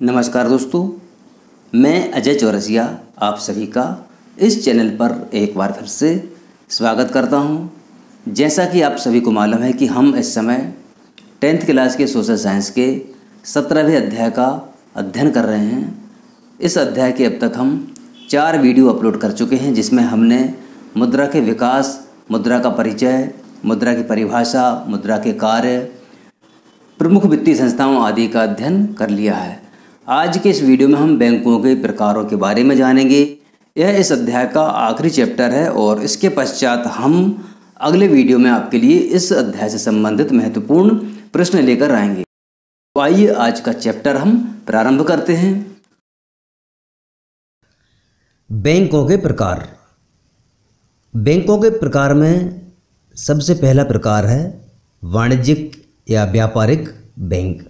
नमस्कार दोस्तों, मैं अजय चौरसिया आप सभी का इस चैनल पर एक बार फिर से स्वागत करता हूँ। जैसा कि आप सभी को मालूम है कि हम इस समय टेंथ क्लास के सोशल साइंस के सत्रहवें अध्याय का अध्ययन कर रहे हैं इस अध्याय के अब तक हम चार वीडियो अपलोड कर चुके हैं, जिसमें हमने मुद्रा के विकास, मुद्रा का परिचय, मुद्रा की परिभाषा, मुद्रा के कार्य, प्रमुख वित्तीय संस्थाओं आदि का अध्ययन कर लिया है आज के इस वीडियो में हम बैंकों के प्रकारों के बारे में जानेंगे। यह इस अध्याय का आखिरी चैप्टर है और इसके पश्चात हम अगले वीडियो में आपके लिए इस अध्याय से संबंधित महत्वपूर्ण प्रश्न लेकर आएँगे। तो आइए आज का चैप्टर हम प्रारंभ करते हैं। बैंकों के प्रकार। बैंकों के प्रकार में सबसे पहला प्रकार है वाणिज्यिक या व्यापारिक बैंक।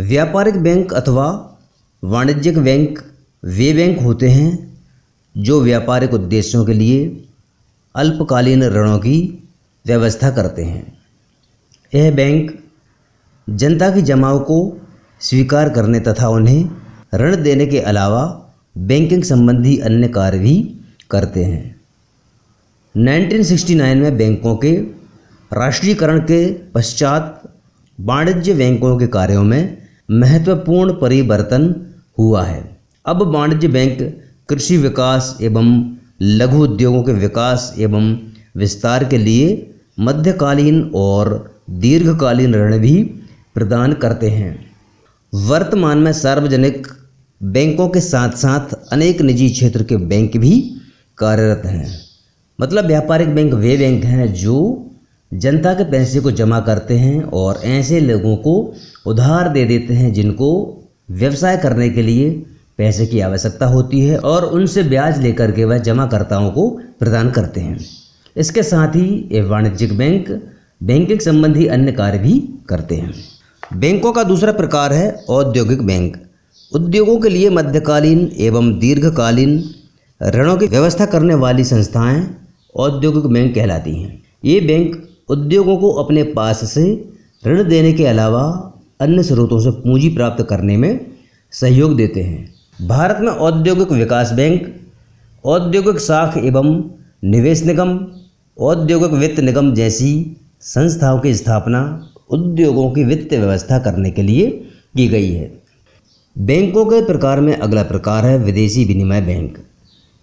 व्यापारिक बैंक अथवा वाणिज्यिक बैंक, वे बैंक होते हैं जो व्यापारिक उद्देश्यों के लिए अल्पकालीन ऋणों की व्यवस्था करते हैं। यह बैंक जनता की जमाव को स्वीकार करने तथा उन्हें ऋण देने के अलावा बैंकिंग संबंधी अन्य कार्य भी करते हैं। 1969 में बैंकों के राष्ट्रीयकरण के पश्चात वाणिज्य बैंकों के कार्यों में महत्वपूर्ण परिवर्तन हुआ है। अब वाणिज्य बैंक कृषि विकास एवं लघु उद्योगों के विकास एवं विस्तार के लिए मध्यकालीन और दीर्घकालीन ऋण भी प्रदान करते हैं। वर्तमान में सार्वजनिक बैंकों के साथ साथ अनेक निजी क्षेत्र के बैंक भी कार्यरत हैं। मतलब व्यापारिक बैंक वे बैंक हैं जो जनता के पैसे को जमा करते हैं और ऐसे लोगों को उधार दे देते हैं जिनको व्यवसाय करने के लिए पैसे की आवश्यकता होती है और उनसे ब्याज लेकर के वह जमाकर्ताओं को प्रदान करते हैं। इसके साथ ही ये वाणिज्यिक बैंक, बैंकिंग संबंधी अन्य कार्य भी करते हैं। बैंकों का दूसरा प्रकार है औद्योगिक बैंक। उद्योगों के लिए मध्यकालीन एवं दीर्घकालीन ऋणों की व्यवस्था करने वाली संस्थाएँ औद्योगिक बैंक कहलाती हैं। ये बैंक उद्योगों को अपने पास से ऋण देने के अलावा अन्य स्रोतों से पूंजी प्राप्त करने में सहयोग देते हैं। भारत में औद्योगिक विकास बैंक, औद्योगिक साख एवं निवेश निगम, औद्योगिक वित्त निगम जैसी संस्थाओं की स्थापना उद्योगों की वित्त व्यवस्था करने के लिए की गई है। बैंकों के प्रकार में अगला प्रकार है विदेशी विनिमय बैंक।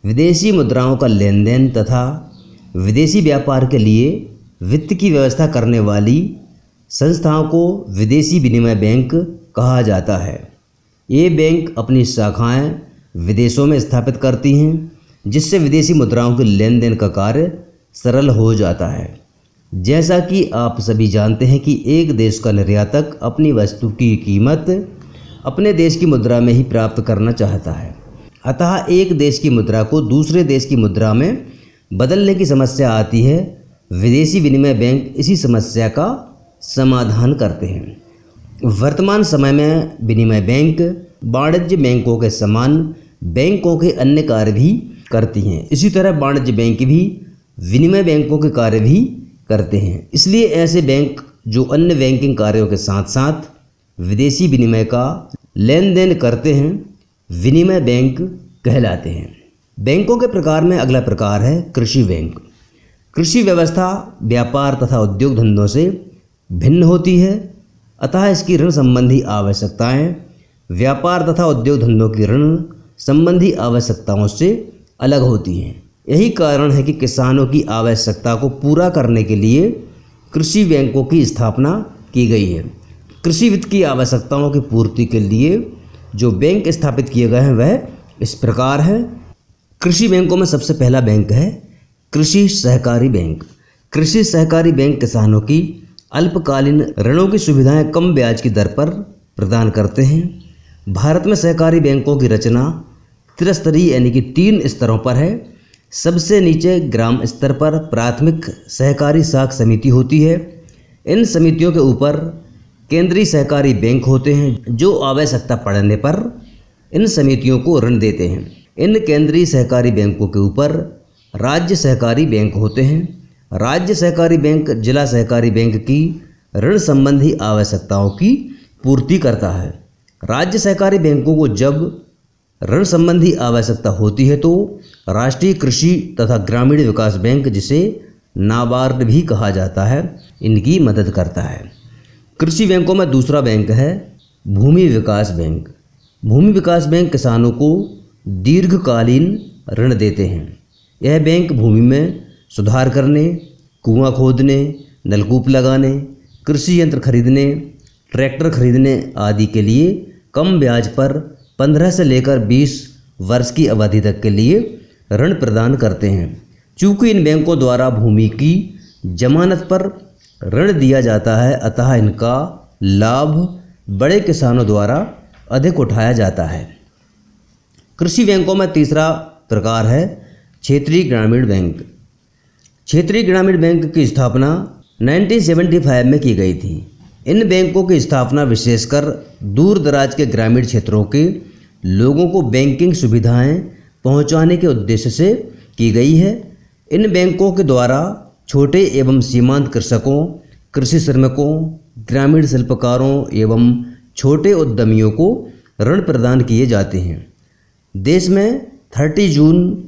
विदेशी मुद्राओं का लेन देन तथा विदेशी व्यापार के लिए वित्त की व्यवस्था करने वाली संस्थाओं को विदेशी विनिमय बैंक कहा जाता है। ये बैंक अपनी शाखाएँ विदेशों में स्थापित करती हैं, जिससे विदेशी मुद्राओं के लेन देन का कार्य सरल हो जाता है। जैसा कि आप सभी जानते हैं कि एक देश का निर्यातक अपनी वस्तु की कीमत अपने देश की मुद्रा में ही प्राप्त करना चाहता है। अतः एक देश की मुद्रा को दूसरे देश की मुद्रा में बदलने की समस्या आती है विदेशी विनिमय बैंक इसी समस्या का समाधान करते हैं। वर्तमान समय में विनिमय बैंक वाणिज्य बैंकों के समान बैंकों के अन्य कार्य भी करती हैं। इसी तरह वाणिज्य बैंक भी विनिमय बैंकों के कार्य भी करते हैं। इसलिए ऐसे बैंक जो अन्य बैंकिंग कार्यों के साथ साथ विदेशी विनिमय का लेन देन करते हैं, विनिमय बैंक कहलाते हैं। बैंकों के प्रकार में अगला प्रकार है कृषि बैंक। कृषि व्यवस्था, व्यापार तथा उद्योग धंधों से भिन्न होती है। अतः इसकी ऋण संबंधी आवश्यकताएँ, व्यापार तथा उद्योग धंधों की ऋण संबंधी आवश्यकताओं से अलग होती हैं। यही कारण है कि किसानों की आवश्यकता को पूरा करने के लिए कृषि बैंकों की स्थापना की गई है। कृषि वित्त की आवश्यकताओं की पूर्ति के लिए जो बैंक स्थापित किए गए हैं, वह इस प्रकार है। कृषि बैंकों में सबसे पहला बैंक है कृषि सहकारी बैंक। कृषि सहकारी बैंक किसानों की अल्पकालीन ऋणों की सुविधाएँ कम ब्याज की दर पर प्रदान करते हैं। भारत में सहकारी बैंकों की रचना त्रिस्तरीय यानी कि तीन स्तरों पर है। सबसे नीचे ग्राम स्तर पर प्राथमिक सहकारी साख समिति होती है। इन समितियों के ऊपर केंद्रीय सहकारी बैंक होते हैं, जो आवश्यकता पड़ने पर इन समितियों को ऋण देते हैं। इन केंद्रीय सहकारी बैंकों के ऊपर राज्य सहकारी बैंक होते हैं। राज्य सहकारी बैंक जिला सहकारी बैंक की ऋण संबंधी आवश्यकताओं की पूर्ति करता है। राज्य सहकारी बैंकों को जब ऋण संबंधी आवश्यकता होती है तो राष्ट्रीय कृषि तथा ग्रामीण विकास बैंक, जिसे नाबार्ड भी कहा जाता है, इनकी मदद करता है। कृषि बैंकों में दूसरा बैंक है भूमि विकास बैंक। भूमि विकास बैंक किसानों को दीर्घकालीन ऋण देते हैं। यह बैंक भूमि में सुधार करने, कुआँ खोदने, नलकूप लगाने, कृषि यंत्र खरीदने, ट्रैक्टर खरीदने आदि के लिए कम ब्याज पर पंद्रह से लेकर बीस वर्ष की अवधि तक के लिए ऋण प्रदान करते हैं। चूँकि इन बैंकों द्वारा भूमि की जमानत पर ऋण दिया जाता है, अतः इनका लाभ बड़े किसानों द्वारा अधिक उठाया जाता है। कृषि बैंकों में तीसरा प्रकार है क्षेत्रीय ग्रामीण बैंक। क्षेत्रीय ग्रामीण बैंक की स्थापना 1975 में की गई थी। इन बैंकों की स्थापना विशेषकर दूर दराज के ग्रामीण क्षेत्रों के लोगों को बैंकिंग सुविधाएँ पहुँचाने के उद्देश्य से की गई है। इन बैंकों के द्वारा छोटे एवं सीमांत कृषकों, कृषि श्रमिकों, ग्रामीण शिल्पकारों एवं छोटे उद्यमियों को ऋण प्रदान किए जाते हैं। देश में 30 जून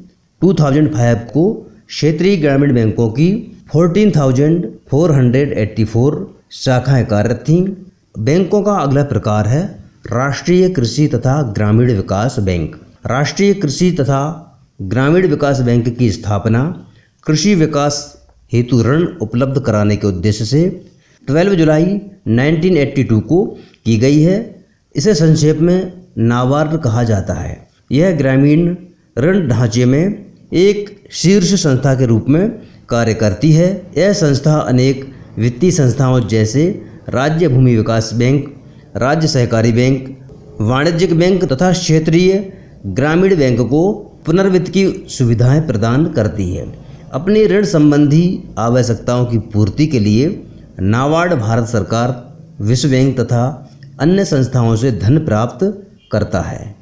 2005 को क्षेत्रीय ग्रामीण बैंकों की 14,484 शाखाएँ कार्यरत थीं। बैंकों का अगला प्रकार है राष्ट्रीय कृषि तथा ग्रामीण विकास बैंक। राष्ट्रीय कृषि तथा ग्रामीण विकास बैंक की स्थापना कृषि विकास हेतु ऋण उपलब्ध कराने के उद्देश्य से 12 जुलाई 1982 को की गई है। इसे संक्षेप में नाबार्ड कहा जाता है। यह ग्रामीण ऋण ढांचे में एक शीर्ष संस्था के रूप में कार्य करती है। यह संस्था अनेक वित्तीय संस्थाओं जैसे राज्य भूमि विकास बैंक, राज्य सहकारी बैंक, वाणिज्यिक बैंक तथा क्षेत्रीय ग्रामीण बैंक को पुनर्वित्त की सुविधाएँ प्रदान करती है। अपनी ऋण संबंधी आवश्यकताओं की पूर्ति के लिए नाबार्ड भारत सरकार विश्व बैंक तथा अन्य संस्थाओं से धन प्राप्त करता है।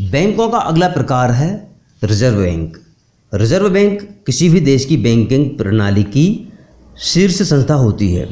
बैंकों का अगला प्रकार है रिज़र्व बैंक। रिज़र्व बैंक किसी भी देश की बैंकिंग प्रणाली की शीर्ष संस्था होती है।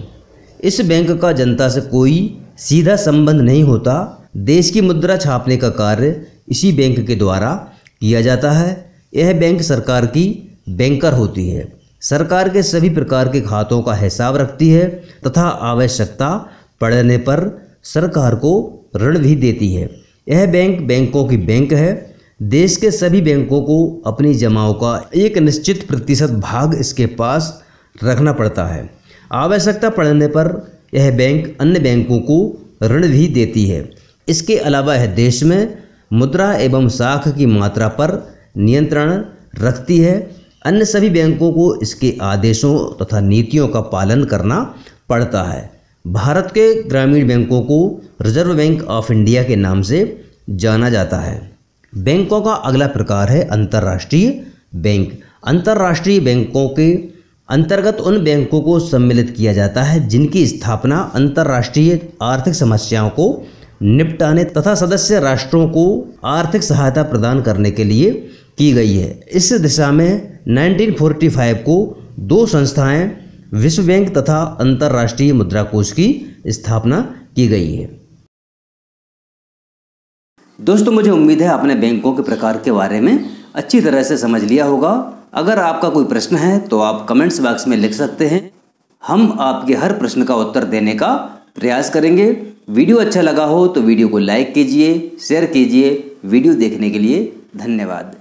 इस बैंक का जनता से कोई सीधा संबंध नहीं होता। देश की मुद्रा छापने का कार्य इसी बैंक के द्वारा किया जाता है। यह बैंक सरकार की बैंकर होती है। सरकार के सभी प्रकार के खातों का हिसाब रखती है तथा आवश्यकता पड़ने पर सरकार को ऋण भी देती है। यह बैंक बैंकों की बैंक है। देश के सभी बैंकों को अपनी जमाओं का एक निश्चित प्रतिशत भाग इसके पास रखना पड़ता है। आवश्यकता पड़ने पर यह बैंक अन्य बैंकों को ऋण भी देती है। इसके अलावा यह देश में मुद्रा एवं साख की मात्रा पर नियंत्रण रखती है। अन्य सभी बैंकों को इसके आदेशों तथा नीतियों का पालन करना पड़ता है। भारत के ग्रामीण बैंकों को रिज़र्व बैंक ऑफ़ इंडिया के नाम से जाना जाता है। बैंकों का अगला प्रकार है अंतर्राष्ट्रीय बैंक। अंतर्राष्ट्रीय बैंकों के अंतर्गत उन बैंकों को सम्मिलित किया जाता है जिनकी स्थापना अंतर्राष्ट्रीय आर्थिक समस्याओं को निपटाने तथा सदस्य राष्ट्रों को आर्थिक सहायता प्रदान करने के लिए की गई है। इस दिशा में 1945 को दो संस्थाएँ, विश्व बैंक तथा अंतर्राष्ट्रीय मुद्रा कोष की स्थापना की गई है। दोस्तों, मुझे उम्मीद है आपने बैंकों के प्रकार के बारे में अच्छी तरह से समझ लिया होगा। अगर आपका कोई प्रश्न है तो आप कमेंट्स बॉक्स में लिख सकते हैं। हम आपके हर प्रश्न का उत्तर देने का प्रयास करेंगे। वीडियो अच्छा लगा हो तो वीडियो को लाइक कीजिए, शेयर कीजिए। वीडियो देखने के लिए धन्यवाद।